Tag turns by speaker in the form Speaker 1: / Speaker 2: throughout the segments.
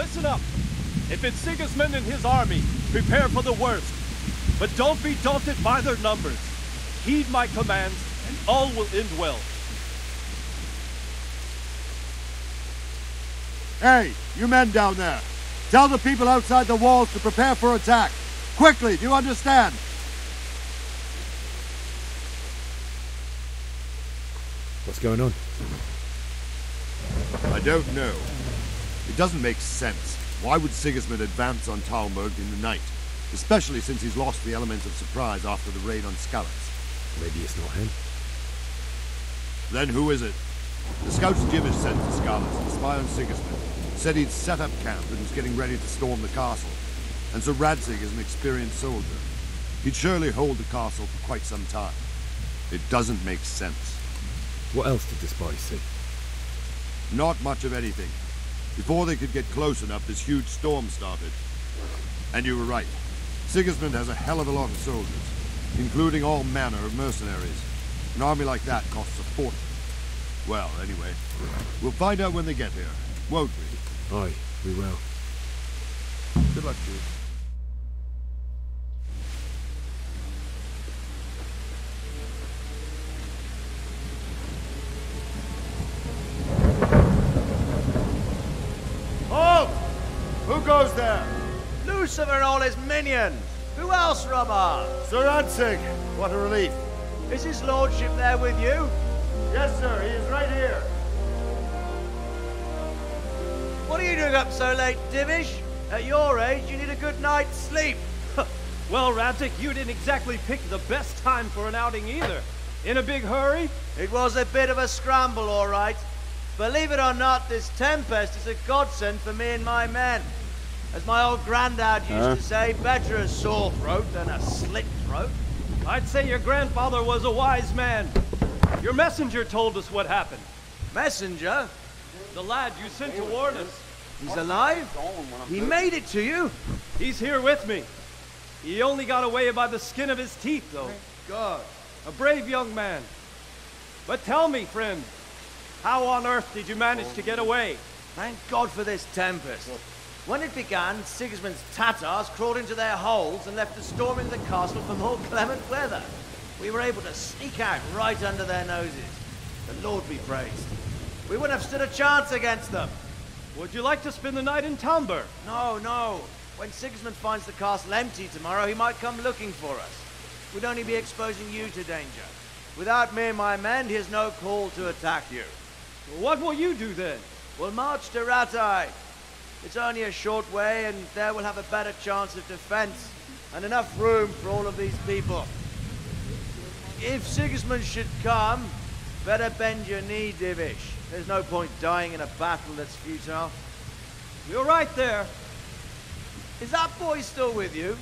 Speaker 1: Listen up. If it's Sigismund and his army, prepare for the worst. But don't be daunted by their numbers. Heed my commands, and all will end well.
Speaker 2: Hey, you men down there. Tell the people outside the walls to prepare for attack. Quickly, do you understand?
Speaker 3: What's going on?
Speaker 2: I don't know. It doesn't make sense. Why would Sigismund advance on Talmberg in the night? Especially since he's lost the element of surprise after the raid on Skalitz.
Speaker 3: Maybe it's not him.
Speaker 2: Then who is it? The scouts Jim sent to Skalitz to spy on Sigismund. Said he'd set up camp and was getting ready to storm the castle. And Sir Radzig is an experienced soldier. He'd surely hold the castle for quite some time. It doesn't make sense.
Speaker 3: What else did the spies see?
Speaker 2: Not much of anything. Before they could get close enough, this huge storm started. And you were right. Sigismund has a hell of a lot of soldiers, including all manner of mercenaries. An army like that costs a fortune. Well, anyway, we'll find out when they get here, won't we?
Speaker 3: Aye, we will.
Speaker 2: Good luck to
Speaker 4: Lucifer and all his minions. Who else, Robard?
Speaker 2: Sir Ansig. What a relief.
Speaker 4: Is his lordship there with you?
Speaker 2: Yes, sir. He is right here.
Speaker 4: What are you doing up so late, Divish? At your age, you need a good night's sleep.
Speaker 1: well, Radzig, you didn't exactly pick the best time for an outing either. In a big hurry?
Speaker 4: It was a bit of a scramble, all right. Believe it or not, this tempest is a godsend for me and my men. As my old granddad used
Speaker 1: Huh?
Speaker 4: to say, better a sore throat than a slit throat.
Speaker 1: I'd say your grandfather was a wise man. Your messenger told us what happened.
Speaker 4: Messenger?
Speaker 1: The lad you sent to warn us.
Speaker 4: He's alive? He made it to you?
Speaker 1: He's here with me. He only got away by the skin of his teeth, though.
Speaker 4: God.
Speaker 1: A brave young man. But tell me, friend, how on earth did you manage to get away?
Speaker 4: Thank God for this tempest. When it began, Sigismund's Tatars crawled into their holes and left us storming the castle for more clement weather. We were able to sneak out right under their noses. The Lord be praised. We wouldn't have stood a chance against them.
Speaker 1: Would you like to spend the night in Talmberg?
Speaker 4: No, no. When Sigismund finds the castle empty tomorrow, he might come looking for us. We'd only be exposing you to danger. Without me and my men, he has no call to attack you.
Speaker 1: What will you do then?
Speaker 4: We'll march to Rattay. It's only a short way, and there we'll have a better chance of defense and enough room for all of these people. If Sigismund should come, better bend your knee, Divish. There's no point dying in a battle that's futile.
Speaker 1: You're right there.
Speaker 4: Is that boy still with you?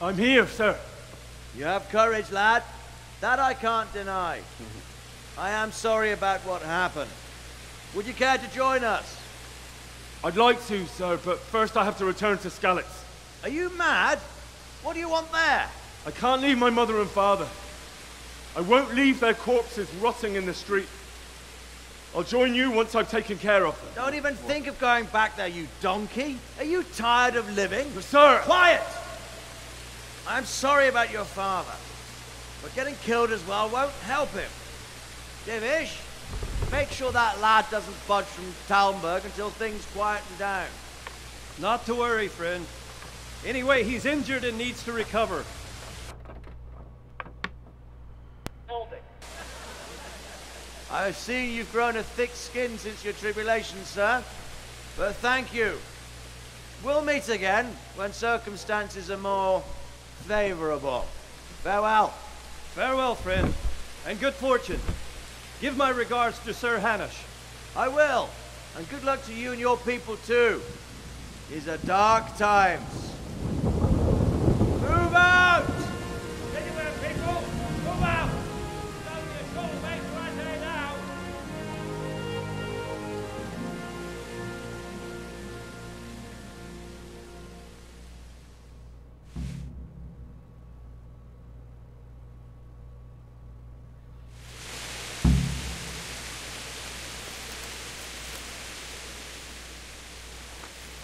Speaker 1: I'm here, sir.
Speaker 4: You have courage, lad. That I can't deny. I am sorry about what happened. Would you care to join us?
Speaker 1: I'd like to, sir, but first I have to return to Skalitz.
Speaker 4: Are you mad? What do you want there?
Speaker 1: I can't leave my mother and father. I won't leave their corpses rotting in the street. I'll join you once I've taken care of them.
Speaker 4: Don't even think of going back there, you donkey. Are you tired of living?
Speaker 1: Sir!
Speaker 4: Quiet! I'm sorry about your father, but getting killed as well won't help him. Divish, make sure that lad doesn't budge from Talmberg until things quieten down.
Speaker 1: Not to worry, friend. Anyway, he's injured and needs to recover.
Speaker 4: I've seen you've grown a thick skin since your tribulation, sir. But thank you. We'll meet again when circumstances are more favorable. Farewell.
Speaker 1: Farewell, friend, and good fortune. Give my regards to Sir Hanush.
Speaker 4: I will. And good luck to you and your people too. These are dark times.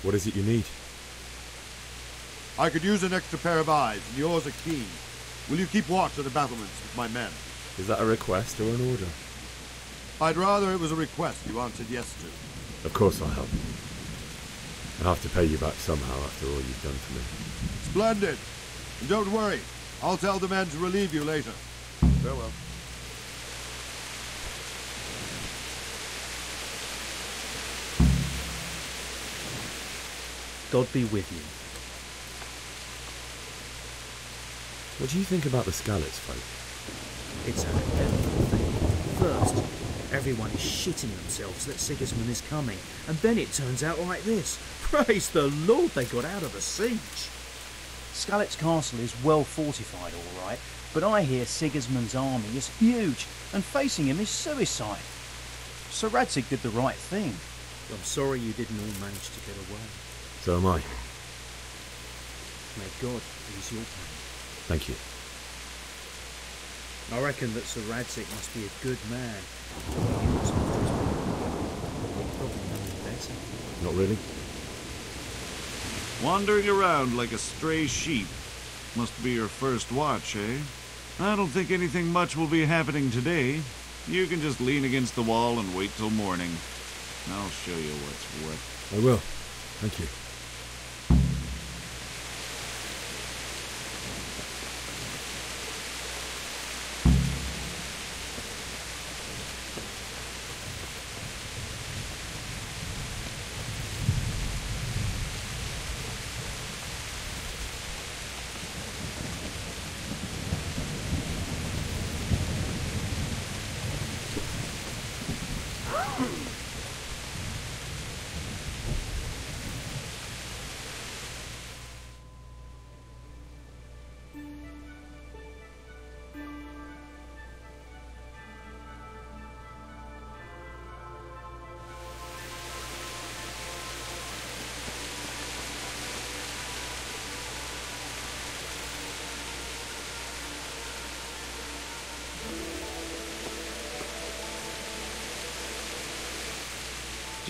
Speaker 3: What is it you need?
Speaker 2: I could use an extra pair of eyes, and yours are keen. Will you keep watch of the battlements with my men?
Speaker 3: Is that a request or an order?
Speaker 2: I'd rather it was a request you answered yes to.
Speaker 3: Of course I'll help. I'll have to pay you back somehow after all you've done for me.
Speaker 2: Splendid! And don't worry, I'll tell the men to relieve you later. Farewell.
Speaker 5: God be with you.
Speaker 3: What do you think about the Skalitz folk?
Speaker 5: It's an eventful thing. First, everyone is shitting themselves that Sigismund is coming, and then it turns out like this. Praise the Lord they got out of the siege.
Speaker 6: Skalitz Castle is well fortified, all right, but I hear Sigismund's army is huge, and facing him is suicide. Sir Radzig did the right thing.
Speaker 5: I'm sorry you didn't all manage to get away.
Speaker 3: So am I.
Speaker 5: May God ease your pain.
Speaker 3: Thank you.
Speaker 5: I reckon that Sir Radzig must be a good man. He looks after his people. You probably know him better.
Speaker 3: Not really?
Speaker 7: Wandering around like a stray sheep. Must be your first watch, eh? I don't think anything much will be happening today. You can just lean against the wall and wait till morning. I'll show you what's what.
Speaker 3: I will. Thank you.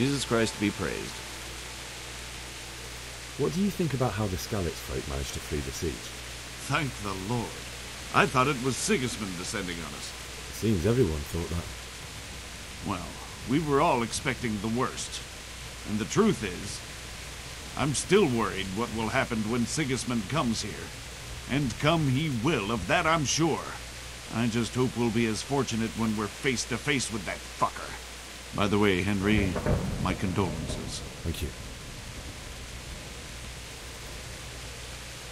Speaker 7: Jesus Christ be praised.
Speaker 3: What do you think about how the Skalitz folk managed to flee the siege?
Speaker 7: Thank the Lord. I thought it was Sigismund descending on us.
Speaker 3: It seems everyone thought that.
Speaker 7: Well, we were all expecting the worst. And the truth is, I'm still worried what will happen when Sigismund comes here. And come he will, of that I'm sure. I just hope we'll be as fortunate when we're face to face with that fucker. By the way, Henry, my condolences.
Speaker 3: Thank you.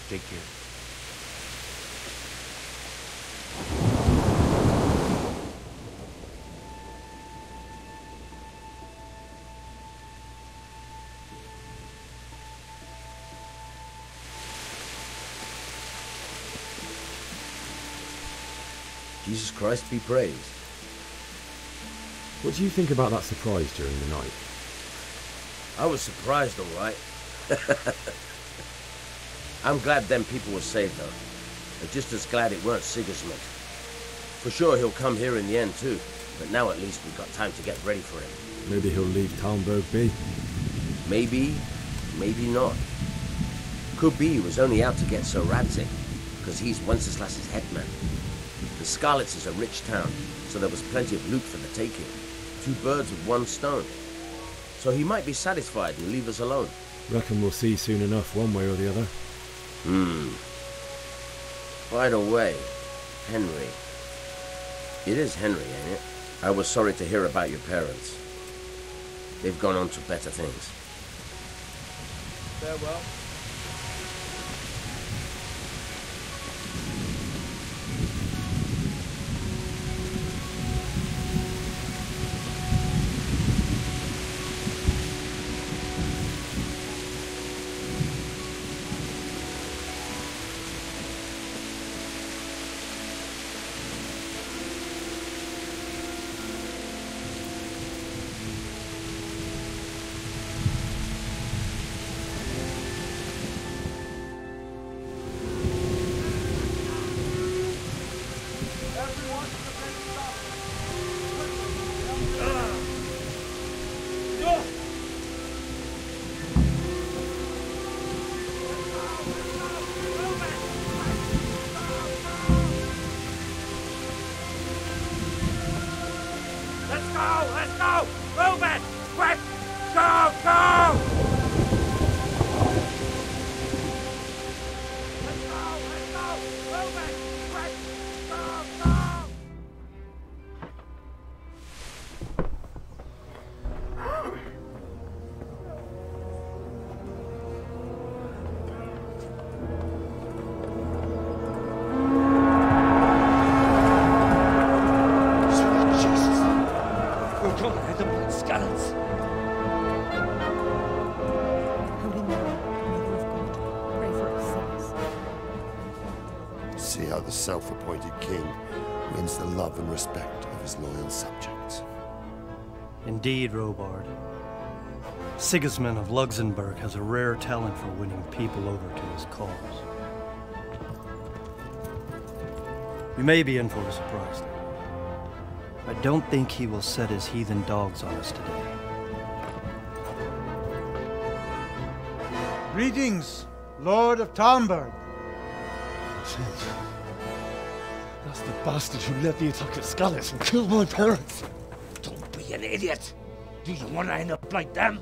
Speaker 5: Take care.
Speaker 8: Jesus Christ be praised.
Speaker 3: What do you think about that surprise during the night?
Speaker 8: I was surprised, all right. I'm glad them people were saved, though. I'm just as glad it weren't Sigismund. For sure he'll come here in the end, too. But now at least we've got time to get ready for him.
Speaker 3: Maybe he'll leave Talmberg be.
Speaker 8: Maybe, maybe not. Could be he was only out to get Sir Radzig, because he's Wenceslas's headman. The Skalitz is a rich town, so there was plenty of loot for the taking. Two birds with one stone. So he might be satisfied and leave us alone.
Speaker 3: Reckon we'll see soon enough, one way or the other.
Speaker 8: Hmm. By the way, Henry. It is Henry, ain't it? I was sorry to hear about your parents. They've gone on to better things.
Speaker 4: Farewell.
Speaker 9: The self-appointed king wins the love and respect of his loyal subjects.
Speaker 10: Indeed, Robard. Sigismund of Luxembourg has a rare talent for winning people over to his cause. You may be in for a surprise. though. I don't think he will set his heathen dogs on us today.
Speaker 11: Greetings, Lord of Talmberg.
Speaker 12: That's the bastard who led the attack at Skalitz and killed my parents!
Speaker 13: Don't be an idiot! Do you want to end up like them?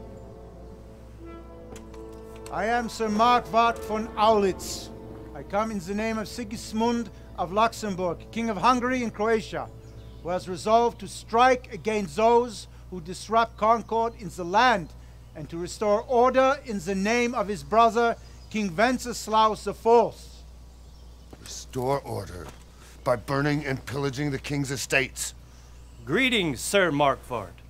Speaker 11: I am Sir Markvart von Aulitz. I come in the name of Sigismund of Luxembourg, King of Hungary and Croatia, who has resolved to strike against those who disrupt concord in the land and to restore order in the name of his brother, King Wenceslaus IV.
Speaker 9: Restore order by burning and pillaging the king's estates.
Speaker 10: Greetings, Sir Markvart.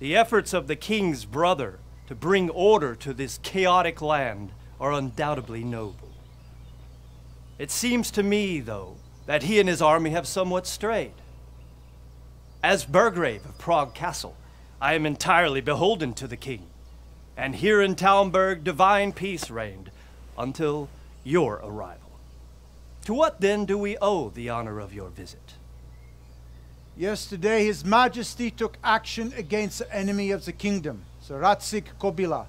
Speaker 10: The efforts of the king's brother to bring order to this chaotic land are undoubtedly noble. It seems to me, though, that he and his army have somewhat strayed. As Burgrave of Prague Castle, I am entirely beholden to the king, and here in Talmberg divine peace reigned until your arrival. To what then do we owe the honor of your visit?
Speaker 11: Yesterday, His Majesty took action against the enemy of the kingdom, Sir Radzig Kobyla,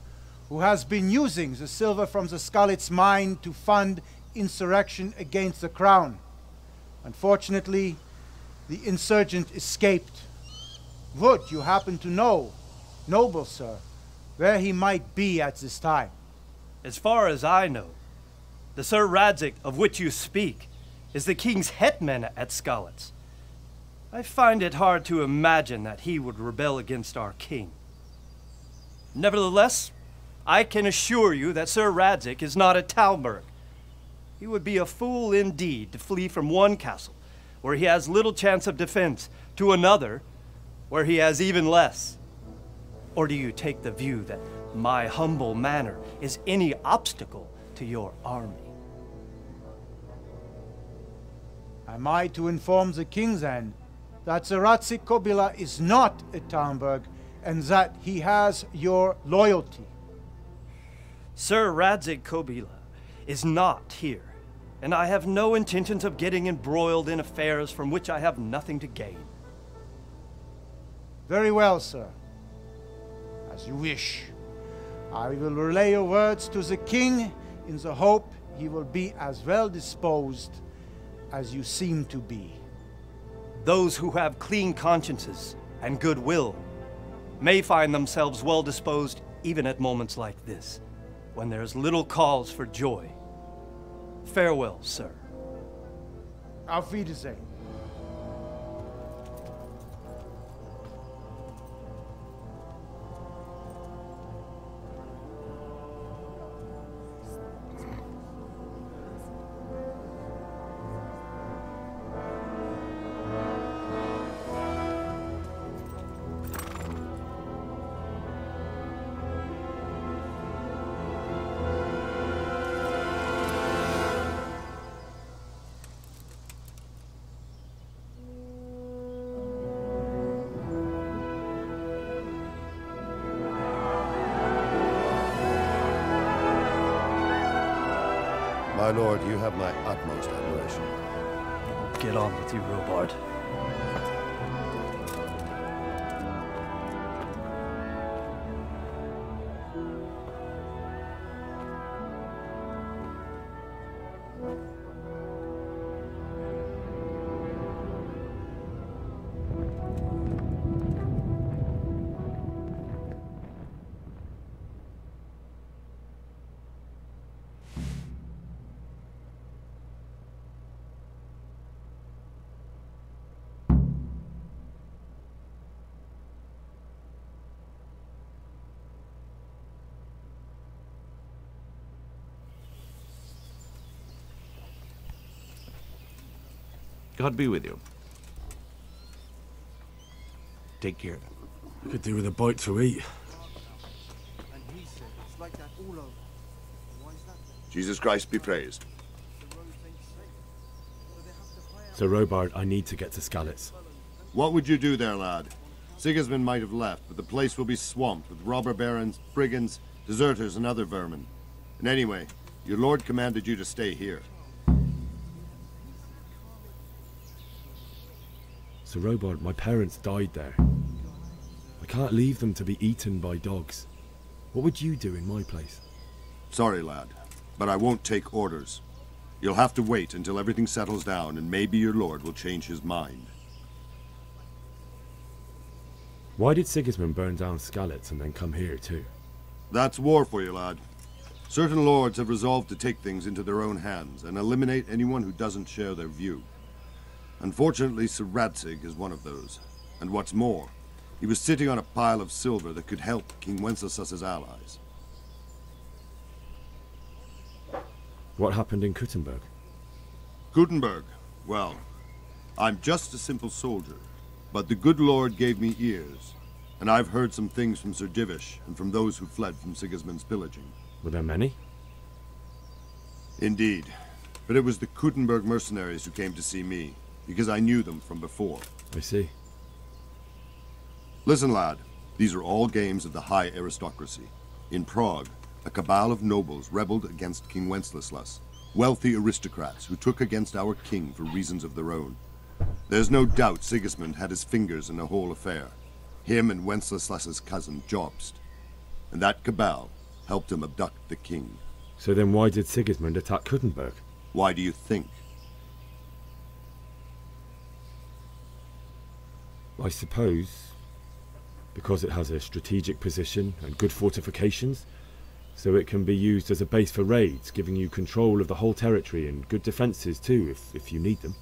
Speaker 11: who has been using the silver from the Skalitz mine to fund insurrection against the crown. Unfortunately, the insurgent escaped. Would you happen to know, noble sir, where he might be at this time?
Speaker 10: As far as I know, the Sir Radzig of which you speak is the king's hetman at Skalitz. I find it hard to imagine that he would rebel against our king. Nevertheless, I can assure you that Sir Radzig is not a Talmberg. He would be a fool indeed to flee from one castle where he has little chance of defense to another where he has even less. Or do you take the view that my humble manner is any obstacle to your army?
Speaker 11: Am I to inform the king then that Sir Radzig Kobyla is not at Talmberg and that he has your loyalty?
Speaker 10: Sir Radzig Kobyla is not here, and I have no intentions of getting embroiled in affairs from which I have nothing to gain.
Speaker 11: Very well, sir. As you wish. I will relay your words to the king in the hope he will be as well disposed as you seem to be.
Speaker 10: Those who have clean consciences and goodwill may find themselves well disposed even at moments like this, when there's little cause for joy. Farewell, sir.
Speaker 11: Auf Wiedersehen.
Speaker 9: My lord, you have my utmost admiration.
Speaker 10: Get on with you, Robard.
Speaker 7: God be with you. Take care.
Speaker 3: I could do with a bite to eat.
Speaker 2: Jesus Christ be praised.
Speaker 3: So, Robard, I need to get to Skalitz.
Speaker 2: What would you do there, lad? Sigismund might have left, but the place will be swamped with robber barons, brigands, deserters, and other vermin. And anyway, your lord commanded you to stay here.
Speaker 3: So, Robard, my parents died there. I can't leave them to be eaten by dogs. What would you do in my place?
Speaker 2: Sorry, lad, but I won't take orders. You'll have to wait until everything settles down, and maybe your lord will change his mind.
Speaker 3: Why did Sigismund burn down Skalitz and then come here too?
Speaker 2: That's war for you, lad. Certain lords have resolved to take things into their own hands and eliminate anyone who doesn't share their view. Unfortunately, Sir Radzig is one of those. And what's more, he was sitting on a pile of silver that could help King Wenceslas's allies.
Speaker 3: What happened in Kuttenberg?
Speaker 2: Gutenberg, well, I'm just a simple soldier, but the good Lord gave me ears, and I've heard some things from Sir Divish and from those who fled from Sigismund's pillaging.
Speaker 3: Were there many?
Speaker 2: Indeed, but it was the Kuttenberg mercenaries who came to see me, because I knew them from before.
Speaker 3: I see.
Speaker 2: Listen, lad, these are all games of the high aristocracy. In Prague, a cabal of nobles rebelled against King Wenceslas, wealthy aristocrats who took against our king for reasons of their own. There's no doubt Sigismund had his fingers in the whole affair. Him and Wenceslas's cousin, Jobst. And that cabal helped him abduct the king.
Speaker 3: So then why did Sigismund attack Kuttenberg?
Speaker 2: Why do you think?
Speaker 3: I suppose because it has a strategic position and good fortifications, so it can be used as a base for raids, giving you control of the whole territory and good defences too, if, if you need them.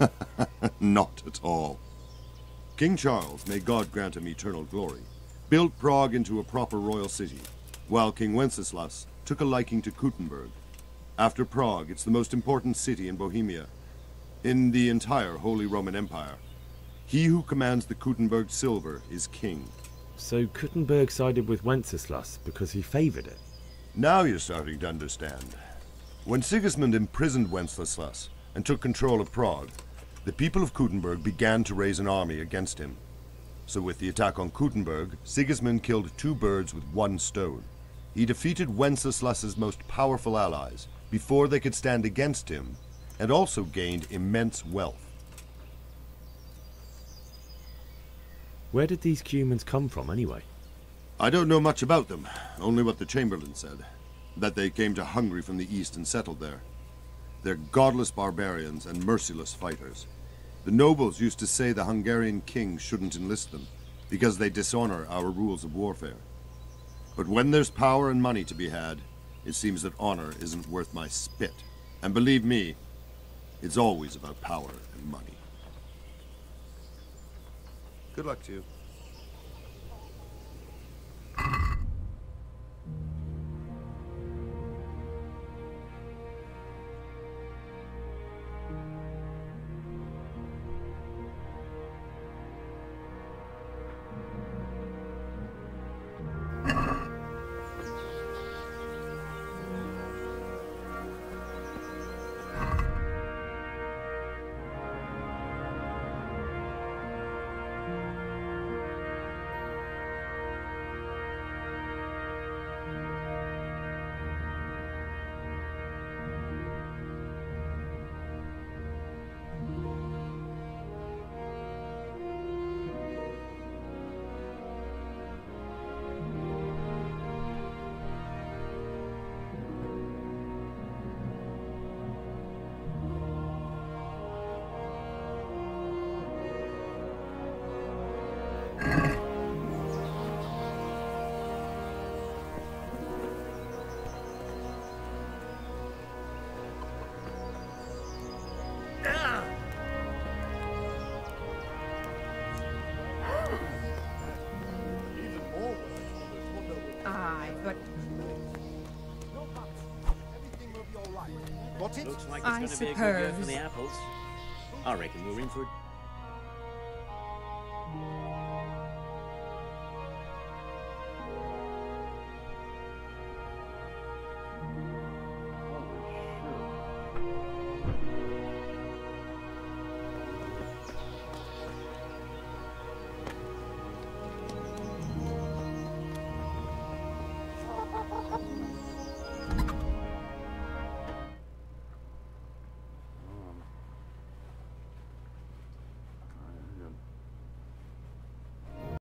Speaker 2: Not at all. King Charles, may God grant him eternal glory, built Prague into a proper royal city, while King Wenceslas took a liking to Kuttenberg. After Prague, it's the most important city in Bohemia, in the entire Holy Roman Empire. He who commands the Kuttenberg silver is king.
Speaker 3: So Kuttenberg sided with Wenceslas because he favoured it?
Speaker 2: Now you're starting to understand. When Sigismund imprisoned Wenceslas and took control of Prague, the people of Kuttenberg began to raise an army against him. So with the attack on Kuttenberg, Sigismund killed two birds with one stone. He defeated Wenceslas's most powerful allies before they could stand against him, and also gained immense wealth.
Speaker 3: Where did these Cumans come from, anyway?
Speaker 2: I don't know much about them, only what the Chamberlain said. That they came to Hungary from the east and settled there. They're godless barbarians and merciless fighters. The nobles used to say the Hungarian king shouldn't enlist them, because they dishonor our rules of warfare. But when there's power and money to be had, it seems that honor isn't worth my spit. And believe me, it's always about power and money. Good luck to you.
Speaker 14: Aye, but
Speaker 15: Looks like it's
Speaker 14: I
Speaker 15: going to be a good year for
Speaker 14: suppose.
Speaker 15: the apples.
Speaker 8: I reckon we're in for a